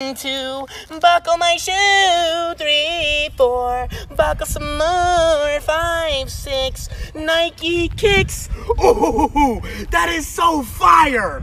two, buckle my shoe, three, four, buckle some more, five, six, Nike kicks. Ooh, that is so fire!